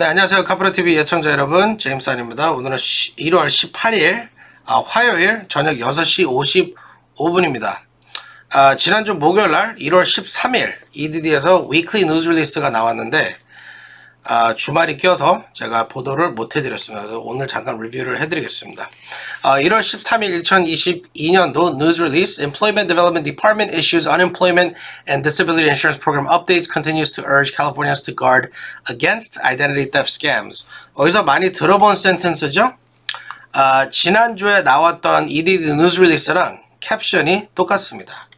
네, 안녕하세요. 카프로TV 애청자 여러분. 제임스 안입니다. 오늘은 1월 18일, 아, 화요일 저녁 6시 55분입니다. 아, 지난주 목요일 날 1월 13일 EDD에서 weekly news release가 나왔는데 아, 주말이 껴서 제가 보도를 못 해드렸습니다. 그래서 오늘 잠깐 리뷰를 해드리겠습니다. 아, 1월 13일 2022년도 News Release Employment Development Department issues Unemployment and Disability Insurance Program updates continues to urge Californians to guard against identity theft scams. 어디서 많이 들어본 센텐스죠? 아, 지난주에 나왔던 EDD News Release랑 캡션이 똑같습니다.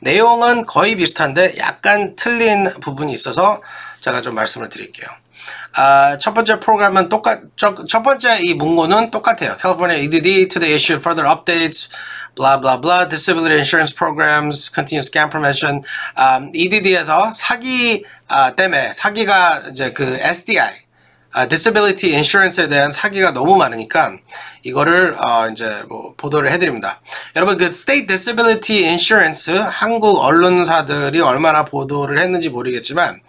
내용은 거의 비슷한데 약간 틀린 부분이 있어서 제가 좀 말씀을 드릴게요. 아, 첫 번째 프로그램은 똑같, 첫, 첫 번째 이 문구는 똑같아요. California EDD today issued further updates, blah blah blah, disability insurance programs, continuous scam prevention. 음, EDD에서 사기 아, 때문에 사기가 이제 그 SDI 아, disability insurance에 대한 사기가 너무 많으니까 이거를 어, 이제 뭐 보도를 해드립니다. 여러분 그 state disability insurance 한국 언론사들이 얼마나 보도를 했는지 모르겠지만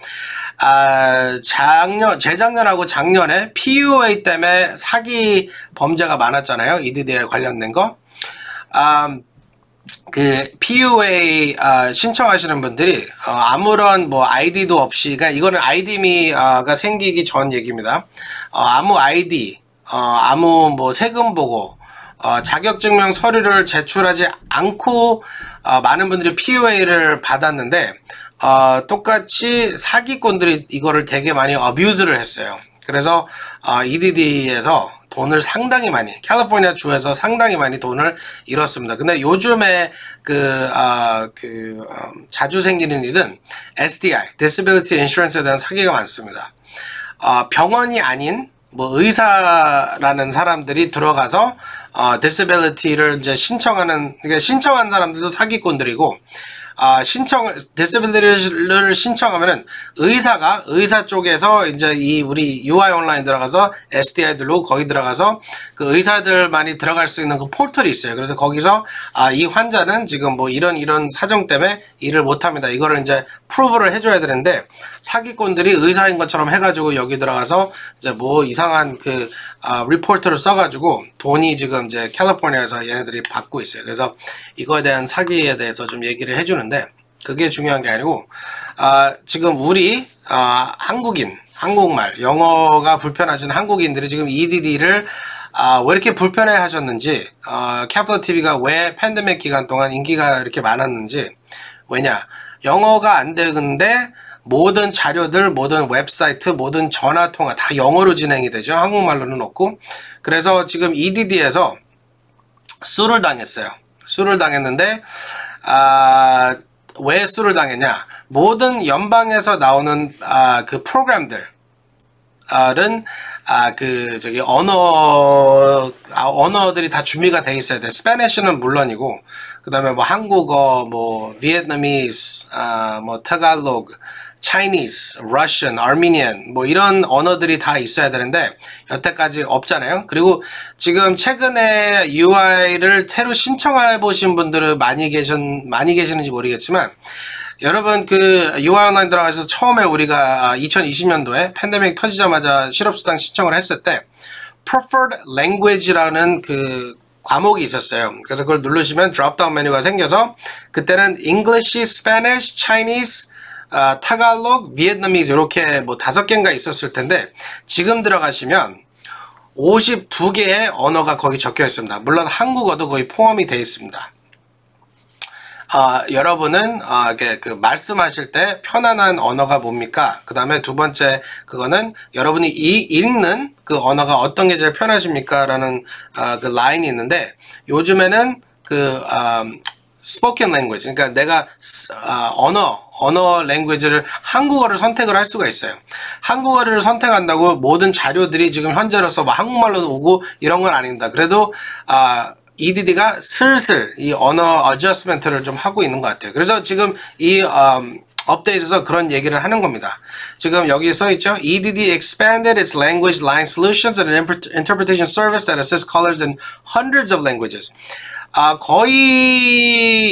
아, 작년 재작년하고 작년에 PUA 때문에 사기 범죄가 많았잖아요. EDD에 관련된 거. 아, 그 PUA 아, 신청하시는 분들이 어, 아무런 뭐 아이디도 없이 그러니까 이거는 아이디미가 생기기 전 얘기입니다. 어, 아무 아이디, 어, 아무 뭐 세금 보고 어, 자격증명 서류를 제출하지 않고 어, 많은 분들이 PUA를 받았는데 어, 똑같이 사기꾼들이 이거를 되게 많이 어뷰즈를 했어요. 그래서 어, EDD에서 돈을 상당히 많이 캘리포니아 주에서 상당히 많이 돈을 잃었습니다. 근데 요즘에 그, 아, 그 음, 자주 생기는 일은 SDI, Disability Insurance에 대한 사기가 많습니다. 어, 병원이 아닌 뭐 의사라는 사람들이 들어가서 어, disability를 이제 신청하는 그러니까 신청한 사람들도 사기꾼들이고 아, 신청을 disability를 신청하면은 의사가 의사 쪽에서 이제 이 우리 UI 온라인 들어가서 SDI들로 거기 들어가서 그 의사들만이 들어갈 수 있는 그 포털이 있어요. 그래서 거기서 아, 이 환자는 지금 뭐 이런 이런 사정 때문에 일을 못 합니다. 이거를 이제 프루브를 해줘야 되는데 사기꾼들이 의사인 것처럼 해가지고 여기 들어가서 이제 뭐 이상한 그 아, 리포트를 써가지고 돈이 지금 이제 캘리포니아에서 얘네들이 받고 있어요. 그래서 이거에 대한 사기에 대해서 좀 얘기를 해주는데 그게 중요한 게 아니고 아, 지금 우리 아, 한국인 한국말 영어가 불편하신 한국인들이 지금 EDD를 아, 왜 이렇게 불편해 하셨는지 어, 캐플러 TV가 왜 팬데믹 기간 동안 인기가 이렇게 많았는지 왜냐 영어가 안 되는데 모든 자료들, 모든 웹사이트, 모든 전화 통화 다 영어로 진행이 되죠. 한국말로는 없고. 그래서 지금 EDD에서 수를 당했어요. 수를 당했는데 아, 왜 수를 당했냐? 모든 연방에서 나오는 아, 그 프로그램들 은 아, 그, 저기, 언어, 아, 언어들이 다 준비가 돼 있어야 돼. 스페니쉬는 물론이고, 그 다음에 뭐 한국어, 뭐, 비에트나미스, 아, 뭐, 타갈로그, Chinese, Russian, Armenian 뭐 이런 언어들이 다 있어야 되는데 여태까지 없잖아요. 그리고 지금 최근에 UI를 새로 신청해 보신 분들은 많이 계신 많이 계시는지 모르겠지만 여러분 그 UI 온라인 들어가서 처음에 우리가 2020년도에 팬데믹 터지자마자 실업수당 신청을 했을 때 preferred language라는 그 과목이 있었어요. 그래서 그걸 누르시면 드롭다운 메뉴가 생겨서 그때는 English, Spanish, Chinese 아, 타갈록, 비엔나미즈 이렇게 뭐 다섯 개인가 있었을 텐데 지금 들어가시면 52개의 언어가 거기 적혀 있습니다. 물론 한국어도 거의 포함이 되어 있습니다. 어, 여러분은 어, 그 말씀하실 때 편안한 언어가 뭡니까? 그 다음에 두 번째 그거는 여러분이 이 읽는 그 언어가 어떤 게 제일 편하십니까? 라는 어, 그 라인이 있는데 요즘에는 그 스포켄 랭귀지 그러니까 내가 어, 언어 언어 랭귀지를 한국어를 선택을 할 수가 있어요. 한국어를 선택한다고 모든 자료들이 지금 현재로서 뭐 한국말로 오고 이런 건 아닙니다. 그래도 아 EDD가 슬슬 이 언어 어저스멘트를 좀 하고 있는 것 같아요. 그래서 지금 이 음, 업데이트에서 그런 얘기를 하는 겁니다. 지금 여기 써 있죠. EDD expanded its language line solutions and an interpretation service that assists callers in hundreds of languages. 아, 거의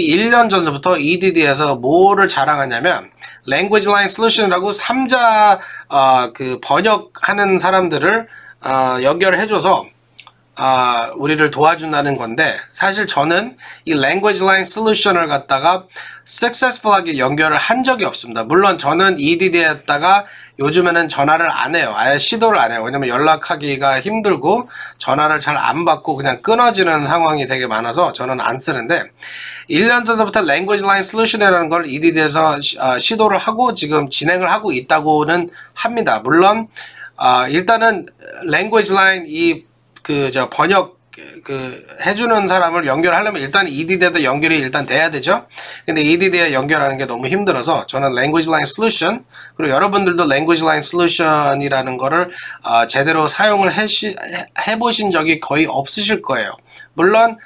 1년 전부터 EDD에서 뭐를 자랑하냐면 Language Line Solution이라고 3자 어, 그 번역하는 사람들을 어, 연결해줘서 아, 우리를 도와준다는 건데 사실 저는 이 language line solution을 갖다가 successful하게 연결을 한 적이 없습니다. 물론 저는 EDD에다가 요즘에는 전화를 안 해요. 아예 시도를 안 해요. 왜냐면 연락하기가 힘들고 전화를 잘 안 받고 그냥 끊어지는 상황이 되게 많아서 저는 안 쓰는데 1년 전부터 language line solution이라는 걸 EDD에서 시, 어, 시도를 하고 지금 진행을 하고 있다고는 합니다. 물론 어, 일단은 language line 이 그 저 번역 그 해주는 사람을 연결하려면 일단 EDD에 연결이 일단 돼야 되죠. 근데 EDD에 연결하는 게 너무 힘들어서 저는 Language Line Solution 그리고 여러분들도 Language Line Solution이라는 거를 어, 제대로 사용을 해시, 해보신 적이 거의 없으실 거예요. 물론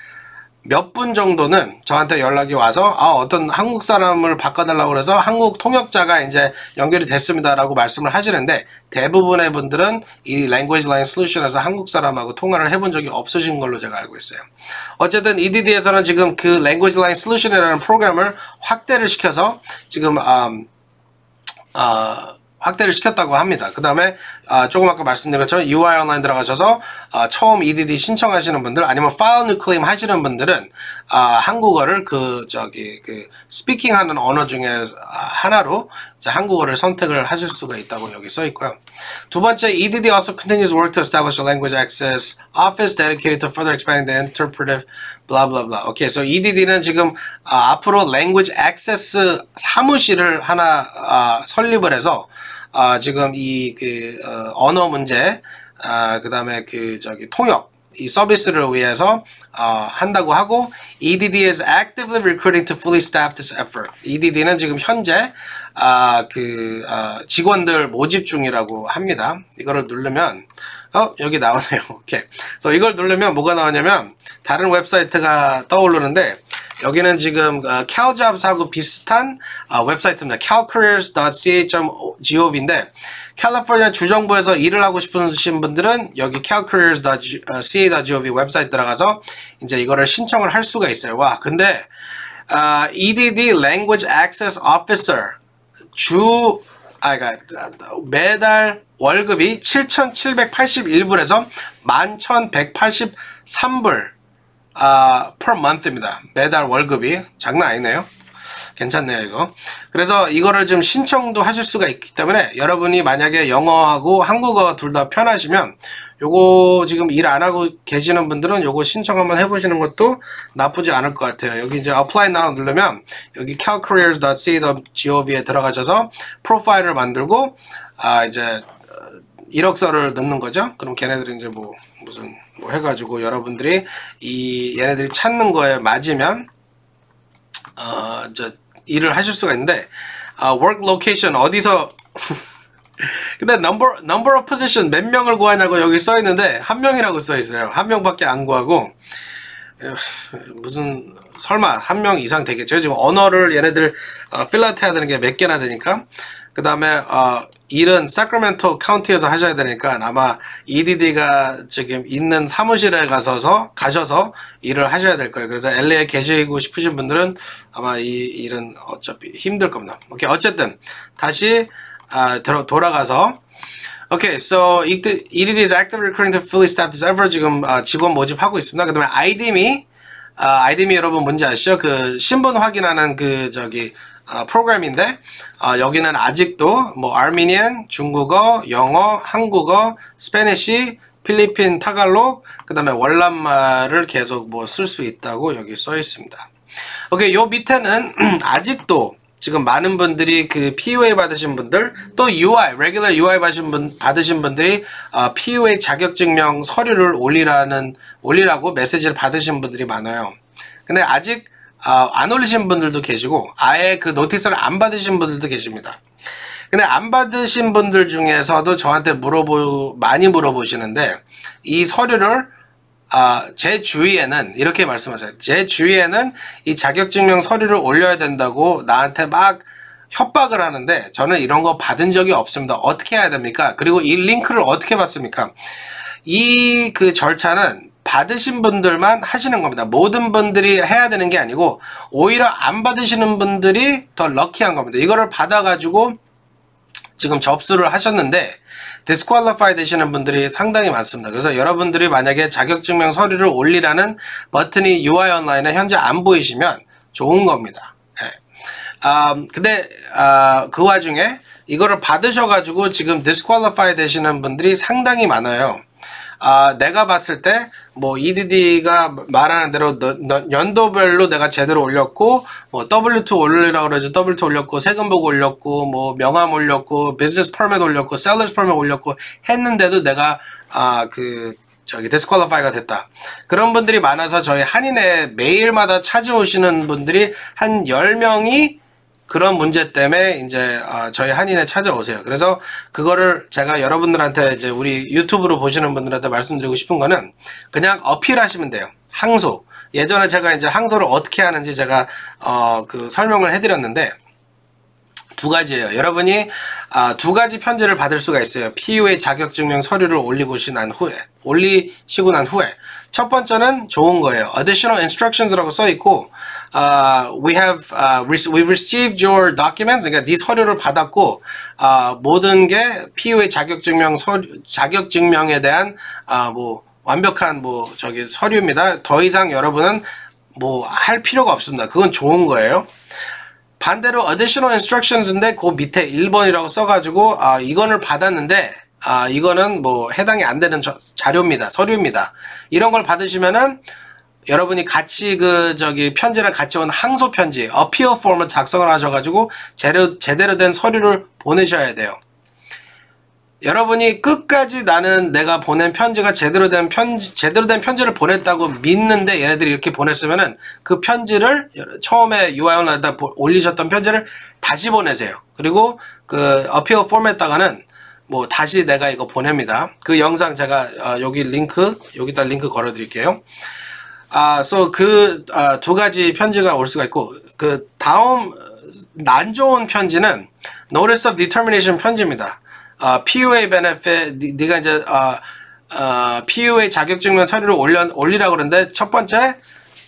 몇 분 정도는 저한테 연락이 와서 아, 어떤 한국 사람을 바꿔달라고 그래서 한국 통역자가 이제 연결이 됐습니다라고 말씀을 하시는데 대부분의 분들은 이 Language Line Solution에서 한국 사람하고 통화를 해본 적이 없으신 걸로 제가 알고 있어요. 어쨌든 EDD에서는 지금 그 Language Line Solution이라는 프로그램을 확대를 시켜서 지금 음, 어, 확대를 시켰다고 합니다. 그 다음에 아, 조금 아까 말씀드린 것처럼 UI 온라인 들어가셔서 아, 처음 EDD 신청하시는 분들 아니면 파일 뉴클레임 하시는 분들은 아, 한국어를 그 저기 그 스피킹하는 언어 중에 하나로 한국어를 선택을 하실 수가 있다고 여기 써 있고요. 두 번째, EDD also continues work to establish a language access office dedicated to further expanding the interpretive blah blah blah. 오케이, so EDD는 지금 아, 앞으로 language access 사무실을 하나 아, 설립을 해서 아, 지금 이 그 어, 언어 문제, 아, 그 다음에 그 저기 통역 이 서비스를 위해서 어, 한다고 하고 EDD is actively recruiting to fully staff this effort. EDD는 지금 현재 아, 그 아, 직원들 모집 중이라고 합니다. 이거를 누르면 어 여기 나오네요. 오케이. 그래서 이걸 누르면 뭐가 나오냐면 다른 웹사이트가 떠오르는데 여기는 지금 어, CalJobs하고 비슷한 어, 웹사이트입니다. calcareers.ca.gov인데 캘리포니아 주정부에서 일을 하고 싶으신 분들은 여기 calcareers.ca.gov 웹사이트 들어가서 이제 이거를 신청을 할 수가 있어요. 와, 근데 어, EDD Language Access Officer 주 아, 그러니까 매달 월급이 7,781불에서 11,183불 아, per month입니다. 매달 월급이 장난 아니네요. 괜찮네요, 이거. 그래서 이거를 좀 신청도 하실 수가 있기 때문에 여러분이 만약에 영어하고 한국어 둘 다 편하시면 요거 지금 일 안 하고 계시는 분들은 요거 신청 한번 해보시는 것도 나쁘지 않을 것 같아요. 여기 이제 apply now 누르면 여기 calcareers.ca.gov에 들어가셔서 프로파일을 만들고 아 이제 이력서를 넣는 거죠. 그럼 걔네들이 이제 뭐 무슨 뭐 해가지고 여러분들이 이 얘네들이 찾는 거에 맞으면 어저 일을 하실 수가 있는데 아 work location 어디서 근데 number number of position 몇 명을 구하냐고 여기 써 있는데 한 명이라고 써 있어요. 한 명밖에 안 구하고 무슨 설마 한 명 이상 되겠죠. 지금 언어를 얘네들 어, 필라트 해야 되는 게 몇 개나 되니까 그 다음에 어, 일은 사크라멘토 카운티에서 하셔야 되니까 아마 EDD가 지금 있는 사무실에 가서서 가셔서 일을 하셔야 될 거예요. 그래서 LA에 계시고 싶으신 분들은 아마 이 일은 어차피 힘들 겁니다. 오케이 어쨌든 다시 아, 돌아가서 오케이, okay, so it is actively recruiting to fully staff this effort. 지금 아, 직원 모집하고 있습니다. 그 다음에 아이디미, 아, ID.me 여러분 뭔지 아시죠? 그 신분 확인하는 그 저기 어, 프로그램인데 어, 여기는 아직도 뭐 Armenian, 중국어, 영어, 한국어, Spanish, 필리핀 Tagalog, 그 다음에 월남말을 계속 뭐 쓸 수 있다고 여기 써 있습니다. 오케이, 요 밑에는 아직도 지금 많은 분들이 그 PUA 받으신 분들 또 UI, regular UI 받으신, 분, 받으신 분들이 어, PUA 자격증명 서류를 올리라는 올리라고 메시지를 받으신 분들이 많아요. 근데 아직 어, 안 올리신 분들도 계시고 아예 그 노티스를 안 받으신 분들도 계십니다. 근데 안 받으신 분들 중에서도 저한테 물어보 많이 물어보시는데 이 서류를 아, 제 주위에는 이렇게 말씀하세요. 제 주위에는 이 자격증명 서류를 올려야 된다고 나한테 막 협박을 하는데 저는 이런 거 받은 적이 없습니다. 어떻게 해야 됩니까? 그리고 이 링크를 어떻게 받습니까? 이 그 절차는 받으신 분들만 하시는 겁니다. 모든 분들이 해야 되는 게 아니고 오히려 안 받으시는 분들이 더 럭키한 겁니다. 이거를 받아가지고 지금 접수를 하셨는데 디스퀄리파이 되시는 분들이 상당히 많습니다. 그래서 여러분들이 만약에 자격증명 서류를 올리라는 버튼이 UI 온라인에 현재 안 보이시면 좋은 겁니다. 네. 아, 근데 아, 그 와중에 이거를 받으셔가지고 지금 disqualify 되시는 분들이 상당히 많아요. 아, 내가 봤을 때, 뭐, EDD가 말하는 대로 너, 너, 연도별로 내가 제대로 올렸고, 뭐, W2 올리라고 그러죠. W2 올렸고, 세금보고 올렸고, 뭐, 명함 올렸고, business permit 올렸고, seller's permit 올렸고, 했는데도 내가, 아, 그, 저기, disqualify가 됐다. 그런 분들이 많아서 저희 한인회 매일마다 찾아오시는 분들이 한 10명이 그런 문제 때문에 이제 어, 저희 한인에 찾아오세요. 그래서 그거를 제가 여러분들한테 이제 우리 유튜브로 보시는 분들한테 말씀드리고 싶은 거는 그냥 어필하시면 돼요. 항소. 예전에 제가 이제 항소를 어떻게 하는지 제가 어, 그 설명을 해드렸는데 두 가지예요. 여러분이 아, 두 가지 편지를 받을 수가 있어요. PUA 자격증명 서류를 올리고 난 후에 올리시고 난 후에 첫 번째는 좋은 거예요. Additional instructions라고 써 있고 uh, we have uh, we received your documents. 그러니까 네 서류를 받았고 uh, 모든 게 PUA 자격증명 서류 자격증명에 대한 uh, 뭐 완벽한 뭐 저기 서류입니다. 더 이상 여러분은 뭐 할 필요가 없습니다. 그건 좋은 거예요. 반대로 additional instructions인데 그 밑에 1번이라고 써가지고 아 이거를 받았는데 아, 이거는 뭐 해당이 안 되는 저, 자료입니다. 서류입니다. 이런 걸 받으시면은 여러분이 같이 그 저기 편지랑 같이 온 항소 편지, 어피어 폼을 작성을 하셔가지고 제대로, 제대로 된 서류를 보내셔야 돼요. 여러분이 끝까지 나는 내가 보낸 편지가 제대로 된 편지, 제대로 된 편지를 보냈다고 믿는데 얘네들이 이렇게 보냈으면은 그 편지를 처음에 UI 온라인에다 올리셨던 편지를 다시 보내세요. 그리고 그 어피어 폼에다가는 뭐 다시 내가 이거 보냅니다. 그 영상 제가 어, 여기 링크 여기다 링크 걸어 드릴게요. 아, so 그두 아, 가지 편지가 올 수가 있고 그 다음 난 좋은 편지는 Notice of Determination 편지입니다. 아, PUA benefit 니, 네가 이제 아, 아, PUA 자격증명 서류를 올려 올리라 그러는데 첫 번째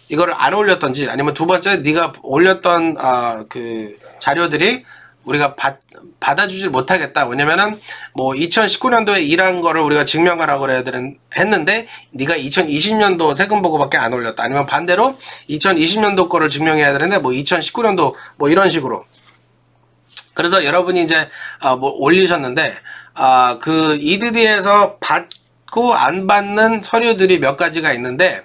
이거를 안 올렸던지 아니면 두 번째 네가 올렸던 아, 그 자료들이 우리가 받, 받아주질 못하겠다. 왜냐면은 뭐 2019년도에 일한 거를 우리가 증명하라고 그래야 되는 했는데 네가 2020년도 세금 보고밖에 안 올렸다. 아니면 반대로 2020년도 거를 증명해야 되는데 뭐 2019년도 뭐 이런 식으로. 그래서 여러분이 이제 아, 뭐 올리셨는데 아, 그 EDD에서 받고 안 받는 서류들이 몇 가지가 있는데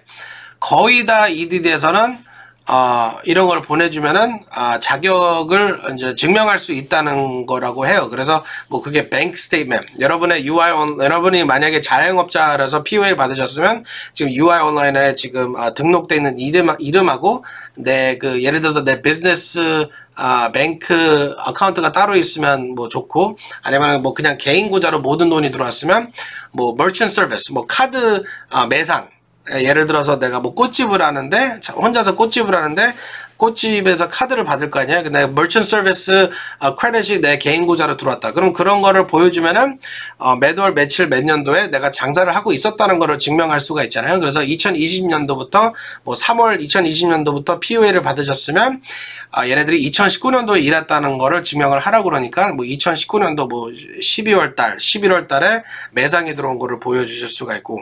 거의 다 EDD에서는 어, 이런 걸 보내주면은 어, 자격을 이제 증명할 수 있다는 거라고 해요. 그래서 뭐 그게 bank statement 여러분의 UI On, 여러분이 만약에 자영업자라서 PUA 받으셨으면 지금 UI 온라인에 지금 어, 등록돼 있는 이름 이름하고 내 그 예를 들어서 내 비즈니스 아, bank account가 따로 있으면 뭐 좋고 아니면 뭐 그냥 개인 구좌로 모든 돈이 들어왔으면 뭐 merchant service 뭐 카드 아, 매상 예, 예를 들어서 내가 뭐 꽃집을 하는데 혼자서 꽃집을 하는데 꽃집에서 카드를 받을 거 아니야. 근데 멀천 서비스 어, 크레딧이 내 개인 구자로 들어왔다. 그럼 그런 거를 보여주면은 어, 매월 며칠 몇 년도에 내가 장사를 하고 있었다는 거를 증명할 수가 있잖아요. 그래서 2020년도부터 뭐 3월 2020년도부터 POA를 받으셨으면 어, 얘네들이 2019년도에 일했다는 거를 증명을 하라고 그러니까 뭐 2019년도 뭐 12월 달, 11월 달에 매상이 들어온 거를 보여주실 수가 있고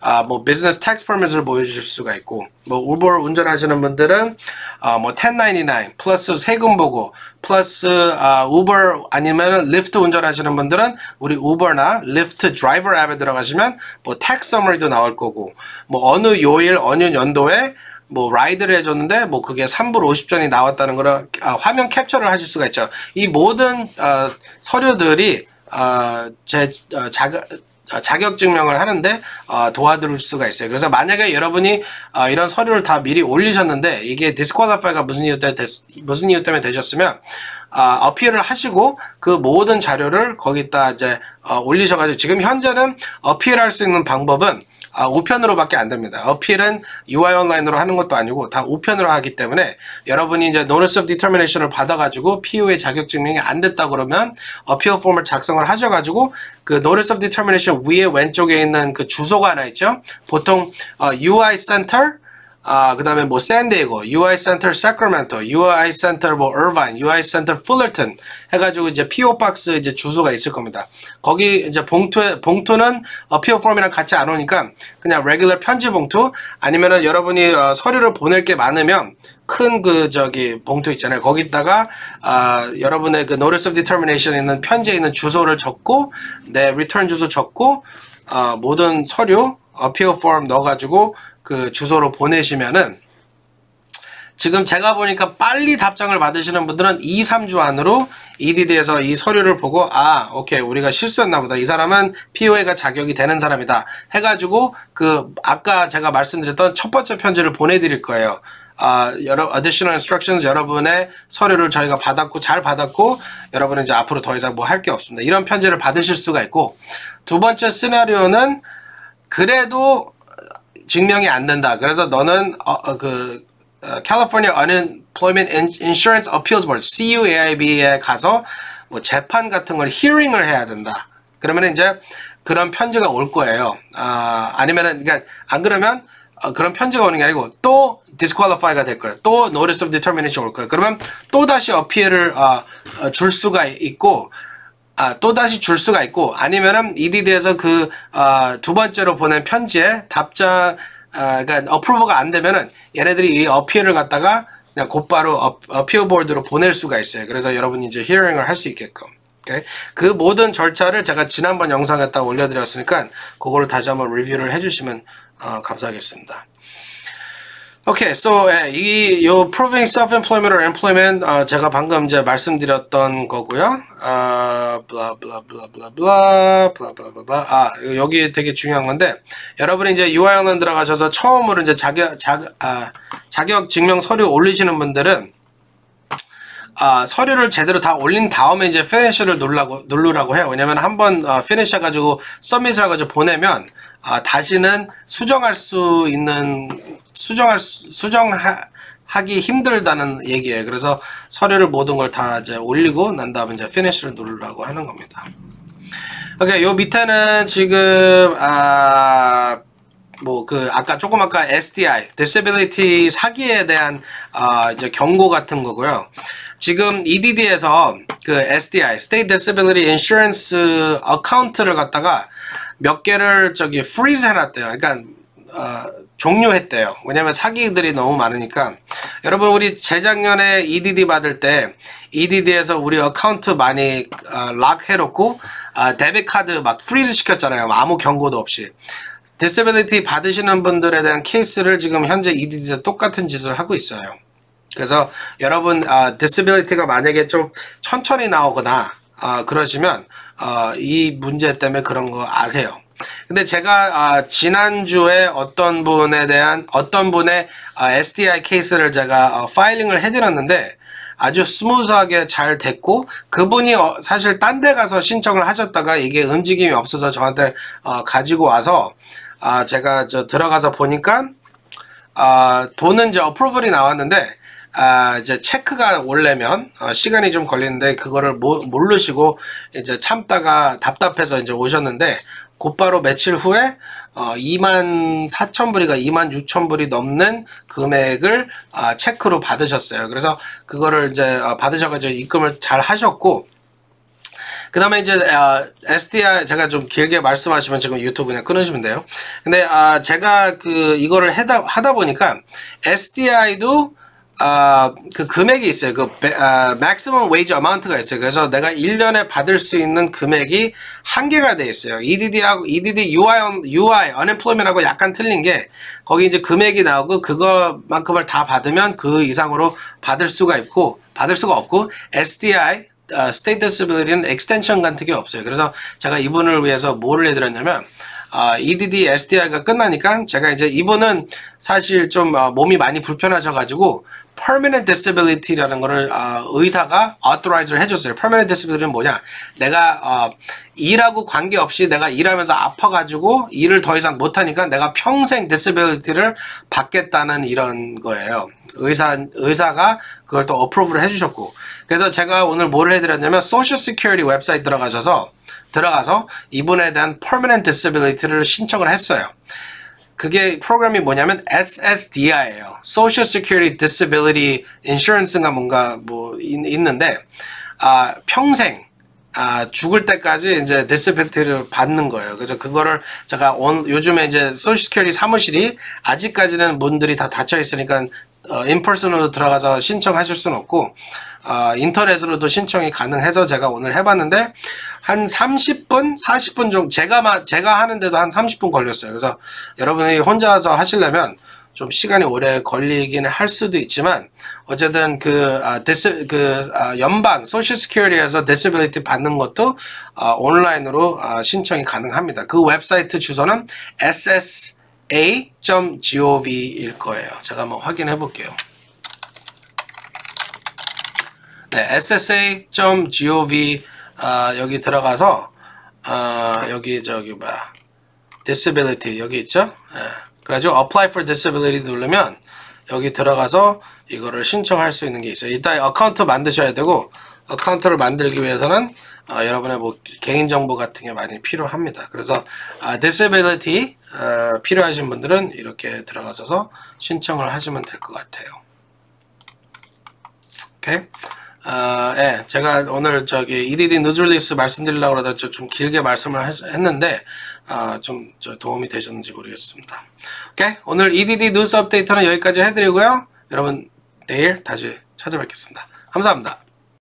아, 뭐 business tax permit을 보여주실 수가 있고 뭐 우버 운전하시는 분들은 어, 뭐 1099 플러스 세금 보고 플러스 아, 우버 아니면 리프트 운전하시는 분들은 우리 우버나 리프트 드라이버 앱에 들어가시면 뭐 tax summary도 나올 거고 뭐 어느 요일 어느 연도에 뭐 ride를 해줬는데 뭐 그게 3불 50전이 나왔다는 거를 아, 화면 캡처를 하실 수가 있죠. 이 모든 어, 서류들이 어, 제 어, 자가 자격 증명을 하는데 어, 도와드릴 수가 있어요. 그래서 만약에 여러분이 어, 이런 서류를 다 미리 올리셨는데 이게 disqualify가 무슨 이유 때문에 됐, 무슨 이유 때문에 되셨으면 어, appeal을 하시고 그 모든 자료를 거기다 이제 어, 올리셔가지고 지금 현재는 appeal할 수 있는 방법은 아, 우편으로밖에 안 됩니다. 어필은 UI 온라인으로 하는 것도 아니고 다 우편으로 하기 때문에 여러분이 이제 Notice of Determination을 받아가지고 PO의 자격 증명이 안 됐다 그러면 어필 폼을 작성을 하셔가지고 그 Notice of Determination 위에 왼쪽에 있는 그 주소가 하나 있죠. 보통 어, UI Center 아, 그 다음에 뭐, 샌디에고, UI Center Sacramento, UI Center 뭐, Irvine, UI Center Fullerton 해가지고 이제 PO 박스 이제 주소가 있을 겁니다. 거기 이제 봉투에, 봉투는 어, PO 폼이랑 같이 안 오니까 그냥 레귤러 편지 봉투 아니면은 여러분이 어, 서류를 보낼 게 많으면 큰 그 저기 봉투 있잖아요. 거기다가 아, 여러분의 그 Notice of Determination 있는 편지에 있는 주소를 적고 내 return 주소 적고 어, 모든 서류 appeal form 넣어가지고 그 주소로 보내시면은 지금 제가 보니까 빨리 답장을 받으시는 분들은 2, 3주 안으로 EDD에서 이 서류를 보고 아 오케이 우리가 실수했나 보다. 이 사람은 PUA가 자격이 되는 사람이다. 해가지고 그 아까 제가 말씀드렸던 첫 번째 편지를 보내드릴 거예요. 아, 여러 additional instructions 여러분의 서류를 저희가 받았고 잘 받았고 여러분은 이제 앞으로 더 이상 뭐 할 게 없습니다. 이런 편지를 받으실 수가 있고 두 번째 시나리오는 그래도 증명이 안 된다. 그래서 너는 어, 어, 그 어, California Unemployment Insurance Appeals Board (CUAIB에) 가서 뭐 재판 같은 걸 hearing을 해야 된다. 그러면 이제 그런 편지가 올 거예요. 아, 아니면은 그러니까 안 그러면 어, 그런 편지가 오는 게 아니고 또 disqualify가 될 거예요. 또 notice of determination 올 거예요. 그러면 또 다시 어피를 어, 어, 줄 수가 있고 아, 또 다시 줄 수가 있고 아니면은 EDD에서 그두 번째로 보낸 편지에 답장 아, 그러니까 어프로브가 안 되면은 얘네들이 이 어피어를 갖다가 그냥 곧바로 어, 어피어 보드로 보낼 수가 있어요. 그래서 여러분이 이제 히어링을 할 수 있게끔. 그 모든 절차를 제가 지난번 영상에다 올려드렸으니까 그거를 다시 한번 리뷰를 해주시면 어, 감사하겠습니다. 오케이, okay, so 예, 이요 proving self-employment or employment 어, 제가 방금 이제 말씀드렸던 거고요. 아, 블라블라블라블라 블라블라블라 아 여기 되게 중요한 건데 여러분이 이제 유아연원 들어가셔서 처음으로 이제 자격 자, 아, 자격 증명 서류 올리시는 분들은 아, 서류를 제대로 다 올린 다음에 이제 finish를 누르라고 누르라고 해요. 왜냐면 한번 어, finish 가지고 submit을 가지고 보내면 아, 다시는 수정할 수 있는 수정할 수정하기 힘들다는 얘기예요. 그래서 서류를 모든 걸 다 이제 올리고 난 다음에 이제 finish를 누르라고 하는 겁니다. 오케이, 요 밑에는 지금 아. 뭐그 아까 조금 아까 SDI disability 사기에 대한 아 이제 경고 같은 거고요. 지금 EDD에서 그 SDI State Disability Insurance account를 갖다가 몇 개를 저기 freeze 해놨대요. 그러니까 어, 종료했대요. 왜냐면 사기들이 너무 많으니까. 여러분 우리 재작년에 EDD 받을 때 EDD에서 우리 account 많이 어, lock 해놓고 어, debit card 막 freeze 시켰잖아요. 아무 경고도 없이. disability 받으시는 분들에 대한 케이스를 지금 현재 EDD에서 똑같은 짓을 하고 있어요. 그래서 여러분 아, disability가 만약에 좀 천천히 나오거나 아, 그러시면 어, 이 문제 때문에 그런 거 아세요. 근데 제가 아, 지난주에 어떤 분에 대한 어떤 분의 아, SDI 케이스를 제가 어, filing을 해드렸는데 아주 smooth하게 잘 됐고 그분이 어, 사실 딴 데 가서 신청을 하셨다가 이게 움직임이 없어서 저한테 어, 가지고 와서 아, 제가 저 들어가서 보니까 아, 돈은 이제 어프로블이 나왔는데 아, 이제 체크가 올려면 어, 시간이 좀 걸리는데 그거를 모, 모르시고 이제 참다가 답답해서 이제 오셨는데 곧바로 며칠 후에 어, 2만 4천 불이가 2만 6천 불이 넘는 금액을 어, 체크로 받으셨어요. 그래서 그거를 이제 어, 받으셔가지고 입금을 잘 하셨고 그 다음에 이제 어, SDI 제가 좀 길게 말씀하시면 지금 유튜브 그냥 끊으시면 돼요. 근데 아, 제가 그 이거를 하다, 하다 보니까 SDI도 아, 그 금액이 있어요. 그, 아, maximum wage amount가 있어요. 그래서 내가 1년에 받을 수 있는 금액이 한계가 돼 있어요. EDD하고, EDD UI, UI, unemployment하고 약간 틀린 게, 거기 이제 금액이 나오고, 그거만큼을 다 받으면 그 이상으로 받을 수가 있고, 받을 수가 없고, SDI, 어, State Disability는 extension 같은 게 없어요. 그래서 제가 이분을 위해서 뭐를 해드렸냐면, 어, EDD SDI가 끝나니까 제가 이제 이분은 사실 좀 어, 몸이 많이 불편하셔가지고 permanent disability라는 거를 아, 의사가 authorize를 해줬어요. permanent disability는 뭐냐? 내가 어, 일하고 관계없이 내가 일하면서 아파가지고 일을 더 이상 못하니까 내가 평생 disability를 받겠다는 이런 거예요. 의사 의사가 그걸 또 approve를 해주셨고 그래서 제가 오늘 뭘 해드렸냐면 Social Security 웹사이트 들어가셔서 들어가서 이분에 대한 permanent disability를 신청을 했어요. 그게 프로그램이 뭐냐면 SSDI예요. Social Security Disability Insurance가 뭔가 뭐 있, 있는데 아 평생 아, 죽을 때까지 이제 disability를 받는 거예요. 그래서 그거를 제가 온, 요즘에 이제 Social Security 사무실이 아직까지는 문들이 다 닫혀 있으니까 어, in person으로 들어가서 신청하실 수는 없고 어, 인터넷으로도 신청이 가능해서 제가 오늘 해봤는데 한 30분, 40분 정도 제가 마, 제가 하는데도 한 30분 걸렸어요. 그래서 여러분이 혼자서 하시려면 좀 시간이 오래 걸리긴 할 수도 있지만 어쨌든 그, 아, dis, 그 아, 연방 Social Security에서 disability 받는 것도 아, 온라인으로 아, 신청이 가능합니다. 그 웹사이트 주소는 ssa.gov일 거예요. 제가 한번 확인해 볼게요. 네, ssa.gov 아, 여기 들어가서 아, 여기 저기 뭐야 disability 여기 있죠? 예. 그래가지고 apply for disability 누르면 여기 들어가서 이거를 신청할 수 있는 게 있어요. 일단 account 만드셔야 되고 account를 만들기 위해서는 어, 여러분의 뭐 개인정보 같은 게 많이 필요합니다. 그래서 아, disability 어, 필요하신 분들은 이렇게 들어가셔서 신청을 하시면 될 것 같아요. 오케이. 아, 예, 제가 오늘 저기 EDD release 말씀드리려고 그러다 좀 길게 말씀을 했는데, 아, 좀 도움이 되셨는지 모르겠습니다. 오케이. 오늘 EDD 뉴스 업데이트는 여기까지 해드리고요. 여러분, 내일 다시 찾아뵙겠습니다. 감사합니다.